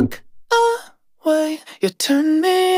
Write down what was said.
look away. You turn me